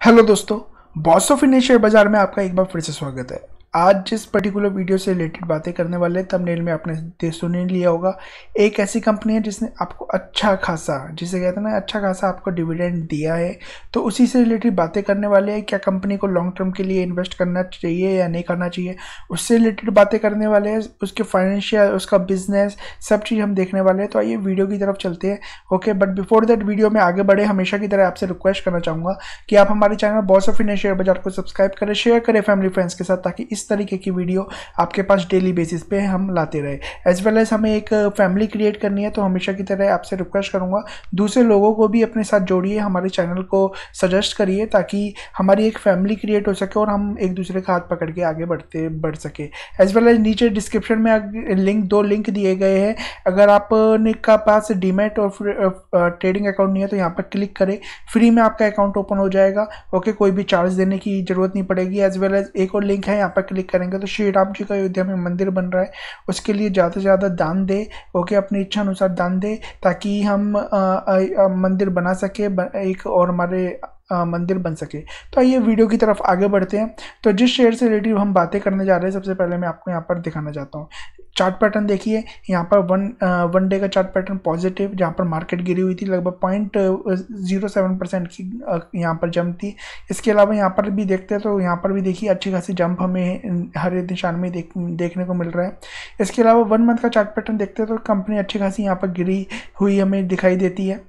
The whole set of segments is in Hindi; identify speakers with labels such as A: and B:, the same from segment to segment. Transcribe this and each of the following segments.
A: हेलो दोस्तों, बॉस ऑफ़ इंडिया शेयर बाज़ार में आपका एक बार फिर से स्वागत है। आज जिस पर्टिकुलर वीडियो से रिलेटेड बातें करने वाले हैं तब में आपने सुन लिया होगा। एक ऐसी कंपनी है जिसने आपको अच्छा खासा, जिसे कहते हैं ना अच्छा खासा आपको डिविडेंड दिया है। तो उसी से रिलेटेड बातें करने वाले हैं, क्या कंपनी को लॉन्ग टर्म के लिए इन्वेस्ट करना चाहिए या नहीं करना चाहिए, उससे रिलेटेड बातें करने वाले हैं, उसके फाइनेंशियल उसका बिज़नेस सब चीज़ हम देखने वाले हैं। तो आइए वीडियो की तरफ़ चलते हैं। Okay but before that video में आगे बढ़े, हमेशा की तरह आपसे रिक्वेस्ट करना चाहूँगा कि आप हमारे channel boss of India share बाज़ार को सब्सक्राइब करें शेयर करें फैमिली फ्रेंड्स के साथ, ताकि इस तरीके की वीडियो आपके पास डेली बेसिस पे हम लाते रहे। एज वेल एज हमें एक फैमिली क्रिएट करनी है तो हमेशा की तरह आपसे रिक्वेस्ट करूँगा, दूसरे लोगों को भी अपने साथ जोड़िए, हमारे चैनल को सजेस्ट करिए, ताकि हमारी एक फैमिली क्रिएट हो सके और हम एक दूसरे का हाथ पकड़ के आगे बढ़ते, बढ़ सके। एज वेल एज नीचे डिस्क्रिप्शन में लिंक दो लिंक दिए गए हैं। अगर आपने का पास डीमेट और ट्रेडिंग अकाउंट नहीं है तो यहाँ पर क्लिक करें। फ्री में आपका अकाउंट ओपन हो जाएगा। ओके कोई भी चार्ज देने की ज़रूरत नहीं पड़ेगी। एज वेल एज एक और लिंक है, यहाँ पर क्लिक करेंगे तो श्री राम जी का अयोध्या में मंदिर बन रहा है। उसके लिए ज़्यादा से ज़्यादा दान दे ओके अपनी इच्छा अनुसार दान दे ताकि हम आ, आ, आ, मंदिर बना सके एक और हमारे मंदिर बन सके। तो आइए वीडियो की तरफ़ आगे बढ़ते हैं। तो जिस शेयर से रिलेटिव हम बातें करने जा रहे हैं सबसे पहले मैं आपको यहाँ पर दिखाना चाहता हूँ। चार्ट पैटर्न देखिए, यहाँ पर वन वन डे का चार्ट पैटर्न पॉजिटिव, जहाँ पर मार्केट गिरी हुई थी लगभग पॉइंट ज़ीरो सेवन परसेंट की यहाँ पर जंप थी। इसके अलावा यहाँ पर भी देखते हैं तो यहाँ पर भी देखिए अच्छी खासी जंप हमें हर निशान में देख, देखने को मिल रहा है। इसके अलावा वन मंथ का चार्ट पैटर्न देखते हैं तो कंपनी अच्छी खासी यहाँ पर गिरी हुई हमें दिखाई देती है।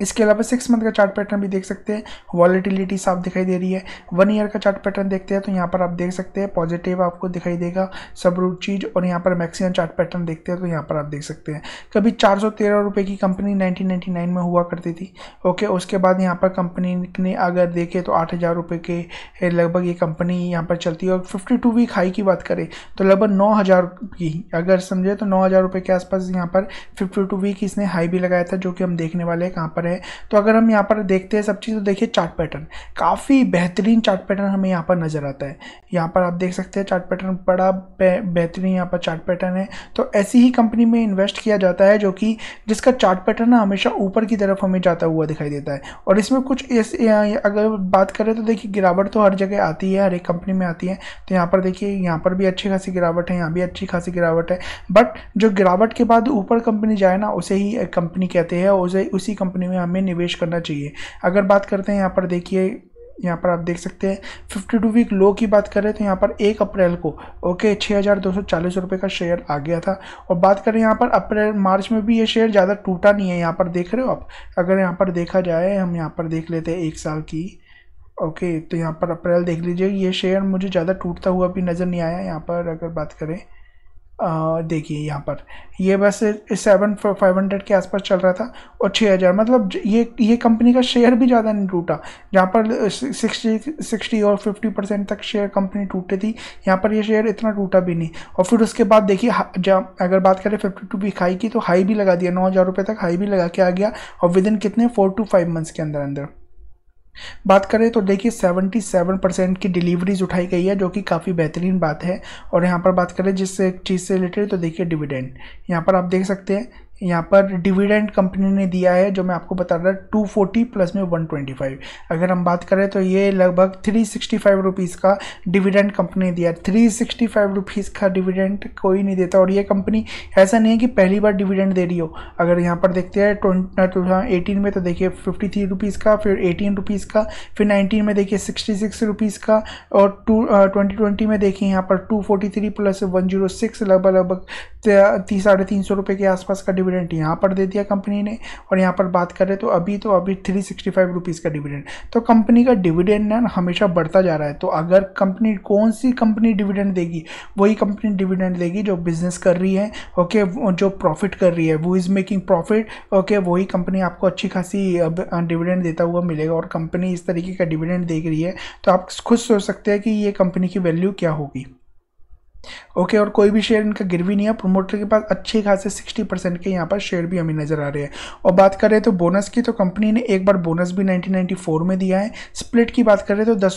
A: इसके अलावा सिक्स मंथ का चार्ट पैटर्न भी देख सकते हैं। वॉलिटिलिटी साफ़ दिखाई दे रही है। वन ईयर का चार्ट पैटर्न देखते हैं तो यहाँ पर आप देख सकते हैं पॉजिटिव आपको दिखाई देगा सब रूट चीज़ और यहाँ पर मैक्सिमम चार्ट पैटर्न देखते हैं तो यहाँ पर आप देख सकते हैं। कभी चार सौ की कंपनी नाइनटीन में हुआ करती थी। ओके उसके बाद यहाँ पर कंपनी ने अगर देखे तो आठ हज़ार के लगभग ये कंपनी यहाँ पर चलती है। और फिफ्टी टू वीक हाई की बात करें तो लगभग नौ हज़ार की, अगर समझे तो नौ हज़ार के आसपास यहाँ पर फिफ्टी टू वीक इसने हाई भी लगाया था, जो कि हम देखने वाले हैं कहाँ पर तो अगर हम यहाँ पर देखते हैं सब चीज़ तो देखिए चार्ट पैटर्न काफ़ी बेहतरीन चार्ट पैटर्न हमें यहाँ पर नज़र आता है। यहाँ पर आप देख सकते हैं चार्ट पैटर्न बड़ा बेहतरीन यहाँ पर चार्ट पैटर्न है। तो ऐसी ही कंपनी में इन्वेस्ट किया जाता है, जो कि जिसका चार्ट पैटर्न हमेशा ऊपर की तरफ़ हमें जाता हुआ दिखाई देता है। और इसमें कुछ अगर बात करें तो देखिए गिरावट तो हर जगह आती है, हर एक कंपनी में आती है। तो यहाँ पर देखिए, यहाँ पर भी अच्छी खासी गिरावट है, यहाँ भी अच्छी खासी गिरावट है। बट जो गिरावट के बाद ऊपर कंपनी जाए ना, उसे ही कंपनी कहते हैं उसे उसी कंपनी में हमें निवेश करना चाहिए। अगर बात करते हैं यहाँ पर देखिए, यहाँ पर आप देख सकते हैं फिफ्टी टू वीक लो की बात करें तो यहाँ पर एक अप्रैल को, ओके छः हज़ार दो सौ चालीस रुपये का शेयर आ गया था। और बात करें यहाँ पर अप्रैल, मार्च में भी ये शेयर ज़्यादा टूटा नहीं है, यहाँ पर देख रहे हो आप? अगर यहाँ पर देखा जाए, हम यहाँ पर देख लेते हैं एक साल की, ओके तो यहाँ पर अप्रैल देख लीजिए, ये शेयर मुझे ज़्यादा टूटता हुआ भी नज़र नहीं आया, यहाँ पर अगर बात करें। देखिए यहाँ पर। ये बस सेवन फाइव हंड्रेड के आसपास चल रहा था और छः हज़ार मतलब ये ये कंपनी का शेयर भी ज़्यादा नहीं टूटा। जहाँ पर सिक्सटी सिक्सटी और फिफ्टी परसेंट तक शेयर कंपनी टूटे थी, यहाँ पर ये शेयर इतना टूटा भी नहीं। और फिर उसके बाद देखिए जब अगर बात करें फिफ्टी टू वीक हाई की तो हाई भी लगा दिया, नौ हज़ार रुपये तक हाई भी लगा के आ गया, और विद इन कितने फोर टू फाइव मंथ्स के अंदर अंदर बात करें तो देखिए 77 परसेंट की डिलीवरीज उठाई गई है, जो कि काफ़ी बेहतरीन बात है। और यहाँ पर बात करें जिस चीज़ से रिलेटेड तो देखिए डिविडेंड। यहाँ पर आप देख सकते हैं यहाँ पर डिविडेंड कंपनी ने दिया है, जो मैं आपको बता रहा टू फोर्टी प्लस में वन ट्वेंटी फाइव अगर हम बात करें तो ये लगभग थ्री सिक्सटी फाइव रुपीज़ का डिविडेंड कंपनी ने दिया। थ्री सिक्सटी फाइव रुपीज़ का डिविडेंड कोई नहीं देता, और ये कंपनी ऐसा नहीं है कि पहली बार डिविडेंड दे रही हो। अगर यहाँ पर देखते हैं टू एटीन में तो देखिए फिफ्टी थ्री रुपीज़ का, फिर एटीन रुपीज़ का, फिर नाइनटीन में देखिए सिक्सटी सिक्स रुपीज़ का, और टू ट्वेंटी ट्वेंटी में देखिए यहाँ पर two forty three plus one zero six लगभग लगभग साढ़े तीन सौ रुपये के आसपास का डिविडेंड यहाँ पर दे दिया कंपनी ने और यहाँ पर बात करें तो अभी तो अभी थ्री सिक्सटी फाइव रुपीज़ का डिविडेंड तो कंपनी का डिविडेंड ना हमेशा बढ़ता जा रहा है। तो अगर कंपनी कौन सी कंपनी डिविडेंड देगी, वही कंपनी डिविडेंड देगी जो बिज़नेस कर रही है ओके जो प्रॉफिट कर रही है, वो इज़ मेकिंग प्रॉफिट ओके वही कंपनी आपको अच्छी खासी डिविडेंड देता हुआ मिलेगा और कंपनी इस तरीके का डिविडेंड दे रही है। तो आप खुद सोच सकते हैं कि ये कंपनी की वैल्यू क्या होगी। ओके और कोई भी शेयर इनका गिर भी नहीं है। प्रोमोटर के पास अच्छे खासे सिक्सटी परसेंट के यहाँ पर शेयर भी हमें नज़र आ रहे हैं। और बात करें तो बोनस की तो कंपनी ने एक बार बोनस भी 1994 में दिया है। स्प्लिट की बात करें तो दस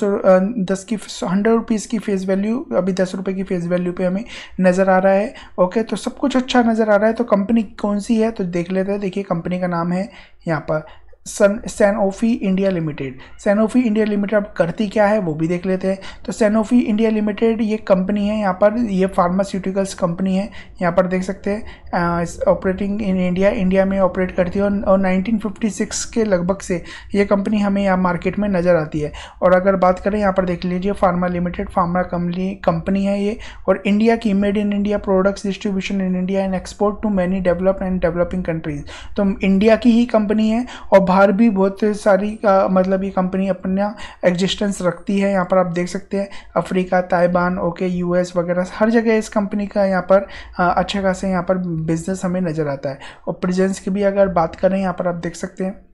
A: दस की हंड्रेड रुपीज़ की फेस वैल्यू अभी दस रुपये की फेस वैल्यू पे हमें नज़र आ रहा है। ओके तो सब कुछ अच्छा नज़र आ रहा है। तो कंपनी कौन सी है? तो देख लेते हैं। देखिए कंपनी का नाम है यहाँ पर sun Sanofi India limited Sanofi India limited अब करती क्या है वो भी देख लेते हैं। तो सैनोफी इंडिया लिमिटेड ये कंपनी है यहाँ पर ये फार्मास्यूटिकल्स कंपनी है यहाँ पर देख सकते हैं ऑपरेटिंग इन इंडिया इंडिया में ऑपरेट करती है और, और 1956 के लगभग से ये कंपनी हमें यहाँ मार्केट में नज़र आती है। और अगर बात करें यहाँ पर देख लीजिए pharma limited pharma company company है ये और इंडिया की made in India products distribution in India and export to many develop and developing countries तो इंडिया की ही कंपनी है और बाहर भी बहुत सारी का मतलब ये कंपनी अपना एग्जिस्टेंस रखती है। यहाँ पर आप देख सकते हैं, अफ्रीका, ताइबान, ओके यूएस वगैरह, हर जगह इस कंपनी का यहाँ पर अच्छे खासे यहाँ पर बिज़नेस हमें नज़र आता है। और प्रेजेंस की भी अगर बात करें, यहाँ पर आप देख सकते हैं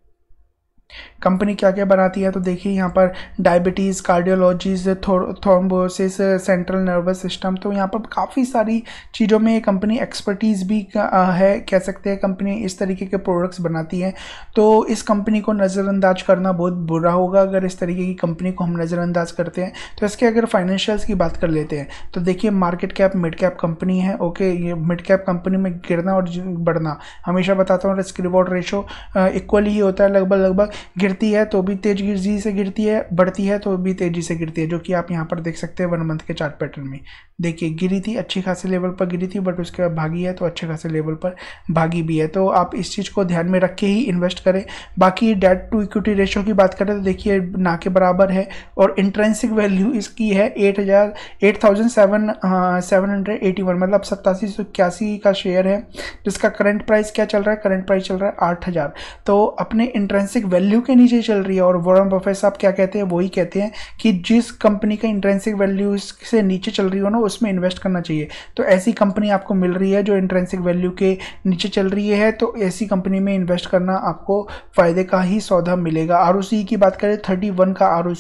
A: कंपनी क्या क्या बनाती है तो देखिए यहाँ पर diabetes cardiologies thrombosis central nervous system तो यहाँ पर काफ़ी सारी चीज़ों में ये कंपनी एक्सपर्टीज़ भी है, कह सकते हैं कंपनी इस तरीके के प्रोडक्ट्स बनाती है। तो इस कंपनी को नज़रअंदाज करना बहुत बुरा होगा, अगर इस तरीके की कंपनी को हम नज़रअंदाज करते हैं। तो इसके अगर फाइनेंशियल्स की बात कर लेते हैं तो देखिए market cap mid cap company है ओके ये मिड कैप कंपनी में गिरना और बढ़ना। हमेशा बताता हूँ रिस्क रिवॉर्ड रेशो इक्वली ही होता है लगभग लगभग गिरती है तो भी तेज गिरजी से गिरती है, बढ़ती है तो भी तेज़ी से गिरती है, जो कि आप यहाँ पर देख सकते हैं वन मंथ के चार्ट पैटर्न में। देखिए, गिरी थी, अच्छी खासी लेवल पर गिरी थी बट उसके बाद भागी है तो अच्छे खासे लेवल पर भागी भी है। तो आप इस चीज़ को ध्यान में रख के ही इन्वेस्ट करें। बाकी डेट टू इक्विटी रेशियो की बात करें तो देखिए, ना के बराबर है और इंट्रेंसिक वैल्यू इसकी है एट हज़ार eight thousand seven seven hundred eighty one मतलब सत्तासी सौ इक्यासी का शेयर है। जिसका करंट प्राइस क्या चल रहा है? करंट प्राइस चल रहा है आठ हज़ार। तो अपने इंट्रेंसिक वैल्यू के नीचे चल रही है और वॉरन बफे साहब क्या कहते हैं, वही कहते हैं कि जिस कंपनी का इंट्रेंसिक वैल्यू से नीचे चल रही हो ना, उसमें इन्वेस्ट करना चाहिए। तो ऐसी कंपनी आपको मिल रही है जो इंट्रेंसिक वैल्यू के नीचे चल रही है तो ऐसी कंपनी में इन्वेस्ट करना आपको फ़ायदे का ही सौदा मिलेगा। आर की बात करें थर्टी वन का आर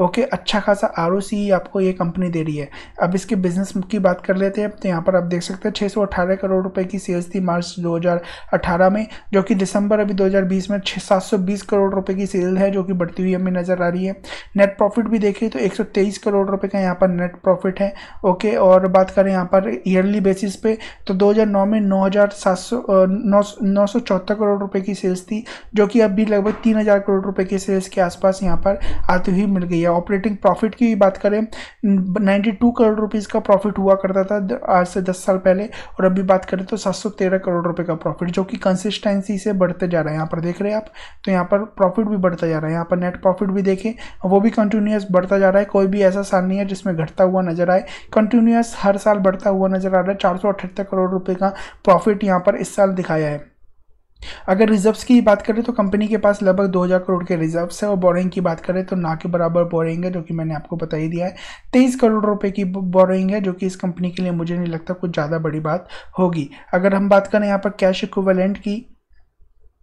A: ओके अच्छा खासा आरओसी आपको ये कंपनी दे रही है। अब इसके बिज़नेस की बात कर लेते हैं तो यहाँ पर आप देख सकते हैं छः करोड़ रुपए की सेल्स थी मार्च 2018 में, जो कि दिसंबर अभी 2020 में छः सात करोड़ रुपए की सेल है जो कि बढ़ती हुई हमें नज़र आ रही है। नेट प्रॉफिट भी देखें तो 123 करोड़ रुपए का यहाँ पर नेट प्रॉफिट है। ओके और बात करें यहाँ पर ईयरली बेसिस पे तो 2009 में नौ हज़ार सात सौ नौ सौ चौहत्तर करोड़ रुपए की सेल्स थी, जो कि अभी लगभग तीन हज़ार करोड़ रुपए की सेल्स के आसपास यहाँ पर आती हुई मिल गई है। ऑपरेटिंग प्रॉफिट की बात करें नाइन्टी टू करोड़ रुपीज़ का प्रॉफिट हुआ करता था आज से दस साल पहले, और अभी बात करें तो सात सौ तेरह करोड़ रुपए का प्रॉफिट जो कि कंसिस्टेंसी से बढ़ते जा रहा है। यहाँ पर देख रहे हैं आप तो यहाँ पर प्रॉफिट भी बढ़ता जा रहा है। यहाँ पर नेट प्रॉफिट भी देखें, वो भी कंटिन्यूस बढ़ता जा रहा है। कोई भी ऐसा साल नहीं है जिसमें घटता हुआ नज़र आए। कंटिन्यूस हर साल बढ़ता हुआ नज़र आ रहा है। चार सौ अठहत्तर करोड़ रुपये का प्रॉफिट यहाँ पर इस साल दिखाया है। अगर रिजर्व्स की बात करें तो कंपनी के पास लगभग 2000 करोड़ के रिजर्व्स है। और बोरिंग की बात करें तो ना के बराबर बोरिंग है, जो कि मैंने आपको बता ही दिया है। तेईस करोड़ रुपए की बोरिंग है, जो कि इस कंपनी के लिए मुझे नहीं लगता कुछ ज़्यादा बड़ी बात होगी। अगर हम बात करें यहाँ पर कैश इक्विवेलेंट की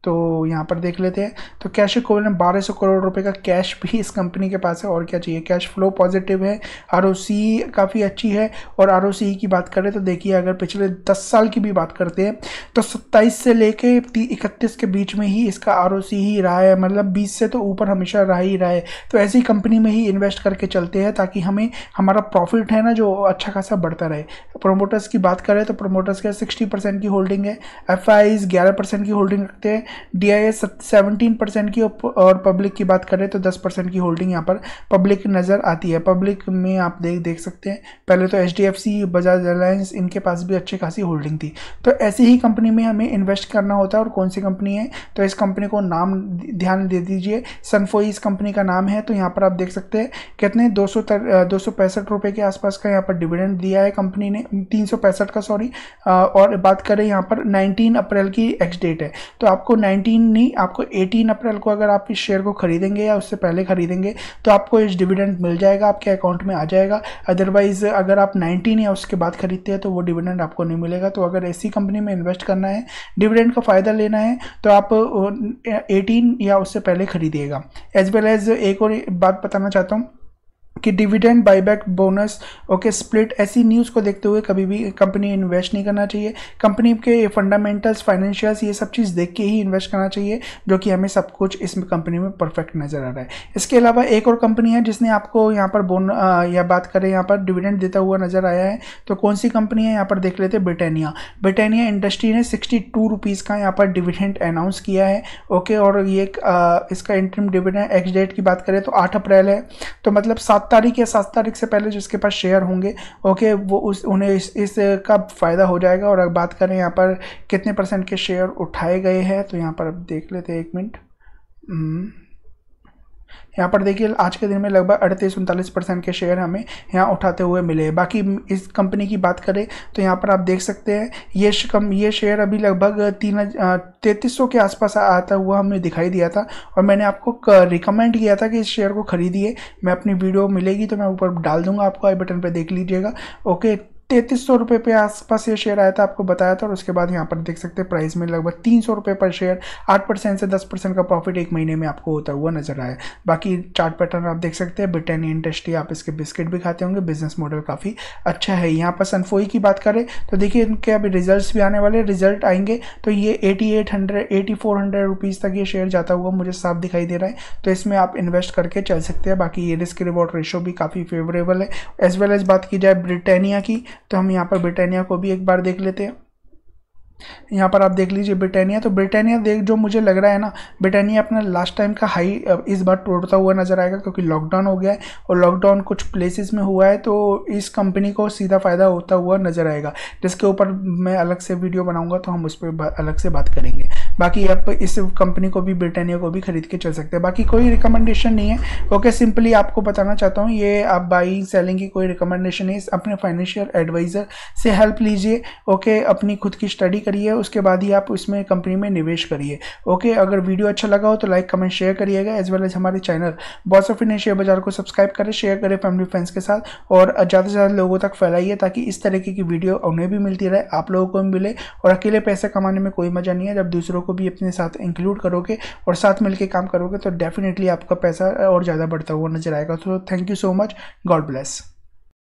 A: तो यहाँ पर देख लेते हैं। तो कैश इक्वलेंट बारह सौ करोड़ रुपए का कैश भी इस कंपनी के पास है और क्या चाहिए? कैश फ्लो पॉजिटिव है आरओसी काफ़ी अच्छी है और आरओसी की बात करें तो देखिए, अगर पिछले दस साल की भी बात करते हैं तो सत्ताईस से लेके इकतीस के बीच में ही इसका आर ही रहा है। मतलब बीस से तो ऊपर हमेशा रहा ही रहा है। तो ऐसी कंपनी में ही इन्वेस्ट करके चलते हैं ताकि हमें हमारा प्रॉफिट है ना जो अच्छा खासा बढ़ता रहे। प्रोमोटर्स की बात करें तो प्रोमोटर्स के सिक्सटी परसेंट की होल्डिंग है। एफ़ ग्यारह परसेंट की होल्डिंग रखते हैं। D I S seventeen percent की और पब्लिक की बात करें तो दस परसेंट की होल्डिंग यहाँ पर पब्लिक नज़र आती है। पब्लिक में आप देख देख सकते हैं। पहले तो H D F C Bajaj airlines इनके पास भी अच्छी खासी होल्डिंग थी। तो ऐसी ही कंपनी में हमें इन्वेस्ट करना होता है और कौन सी कंपनी है? तो इस कंपनी को नाम ध्यान दे दीजिए। सनफोई इस कंपनी का नाम है। तो यहाँ पर आप देख सकते हैं, कितने? दो सौ दो सौ पैंसठ रुपये के आसपास का यहाँ पर डिविडेंड दिया है कंपनी ने। तीन सौ पैंसठ का सॉरी और बात करें यहाँ पर नाइनटीन अप्रैल की एक्स डेट है। तो आपको नाइनटीन नहीं, आपको एटीन अप्रैल को अगर आप इस शेयर को खरीदेंगे या उससे पहले खरीदेंगे तो आपको इस डिविडेंड मिल जाएगा, आपके अकाउंट में आ जाएगा। अदरवाइज़ अगर आप नाइनटीन या उसके बाद खरीदते हैं तो वो डिविडेंड आपको नहीं मिलेगा। तो अगर ऐसी कंपनी में इन्वेस्ट करना है डिविडेंड का फ़ायदा लेना है तो आप एटीन या उससे पहले खरीदिएगा। एज वेल एज एक और बात बताना चाहता हूँ कि dividend buyback bonus okay split ऐसी न्यूज़ को देखते हुए कभी भी कंपनी इन्वेस्ट नहीं करना चाहिए। कंपनी के फंडामेंटल्स फाइनेंशियल्स ये सब चीज़ देख के ही इन्वेस्ट करना चाहिए, जो कि हमें सब कुछ इस कंपनी में परफेक्ट नज़र आ रहा है। इसके अलावा एक और कंपनी है जिसने आपको यहाँ पर बोन या बात करें, यहाँ पर डिविडेंड देता हुआ नज़र आया है तो कौन सी कंपनी है? यहाँ पर देख लेते ब्रिटानिया ब्रिटानिया इंडस्ट्री ने सिक्सटी टू रुपीज़ का यहाँ पर डिविडेंड अनाउंस किया है ओके और ये इसका इंटरम डिविडेंड एक्स डेट की बात करें तो आठ अप्रैल है तो मतलब सात तारीख या सात तारीख से पहले जिसके पास शेयर होंगे ओके वो उस उन्हें इस, इस का फ़ायदा हो जाएगा और अगर बात करें यहाँ पर कितने परसेंट के शेयर उठाए गए हैं तो यहाँ पर अब देख लेते हैं एक मिनट हम्म। यहाँ पर देखिए, आज के दिन में लगभग अड़तीस, उनतालीस परसेंट के शेयर हमें यहाँ उठाते हुए मिले बाकी इस कंपनी की बात करें तो यहाँ पर आप देख सकते हैं, ये कम, ये शेयर अभी लगभग तीन तैंतीस के आसपास आता हुआ हमें दिखाई दिया था और मैंने आपको रिकमेंड किया था कि इस शेयर को खरीदिए। मैं अपनी वीडियो मिलेगी तो मैं ऊपर डाल दूँगा, आपको आई बटन पर देख लीजिएगा। ओके तैतीस सौ रुपये पे आसपास ये शेयर आया था, आपको बताया था और उसके बाद यहाँ पर देख सकते हैं प्राइस में लगभग तीन सौ रुपये पर शेयर आठ परसेंट से दस परसेंट का प्रॉफिट एक महीने में आपको होता हुआ नज़र आया। बाकी चार्ट पैटर्न आप देख सकते हैं ब्रिटानिया इंडस्ट्री आप इसके बिस्किट भी खाते होंगे बिज़नेस मॉडल काफ़ी अच्छा है। यहाँ पर सनफोई की बात करें तो देखिए इनके अभी रिज़ल्ट भी आने वाले रिज़ल्ट आएँगे तो ये eighty eight hundred eighty four hundred rupees तक ये शेयर जाता हुआ मुझे साफ़ दिखाई दे रहा है। तो इसमें आप इन्वेस्ट करके चल सकते हैं, बाकी ये रिस्क रिवॉर्ड रेशो भी काफ़ी फेवरेबल है। एज वेल एज बात की जाए ब्रिटानिया की तो हम यहाँ पर ब्रिटानिया को भी एक बार देख लेते हैं। यहाँ पर आप देख लीजिए ब्रिटानिया। तो ब्रिटानिया देख, जो मुझे लग रहा है ना, ब्रिटानिया अपना लास्ट टाइम का हाई इस बार तोड़ता हुआ नज़र आएगा क्योंकि लॉकडाउन हो गया है और लॉकडाउन कुछ प्लेसेस में हुआ है तो इस कंपनी को सीधा फ़ायदा होता हुआ नज़र आएगा। जिसके ऊपर मैं अलग से वीडियो बनाऊँगा तो हम उस पर अलग से बात करेंगे। बाकी आप इस कंपनी को भी ब्रिटानिया को भी खरीद के चल सकते हैं। बाकी कोई रिकमेंडेशन नहीं है। ओके सिंपली आपको बताना चाहता हूँ, ये आप बाइंग सेलिंग की कोई रिकमेंडेशन नहीं अपने फाइनेंशियल एडवाइज़र से हेल्प लीजिए। ओके अपनी खुद की स्टडी करिए। उसके बाद ही आप उसमें कंपनी में निवेश करिए। ओके अगर वीडियो अच्छा लगा हो तो लाइक कमेंट शेयर करिएगा। एज वेल एज हमारे channel boss of Indian share बाज़ार को सब्सक्राइब करें। शेयर करें फैमिली फ्रेंड्स के साथ। और ज़्यादा से ज़्यादा लोगों तक फैलाइए ताकि इस तरीके की वीडियो उन्हें भी मिलती रहे, आप लोगों को मिले। और अकेले पैसे कमाने में कोई मज़ा नहीं है। जब दूसरों को भी अपने साथ इंक्लूड करोगे और साथ मिलकर काम करोगे तो डेफिनेटली आपका पैसा और ज़्यादा बढ़ता हुआ नज़र आएगा। तो thank you so much God bless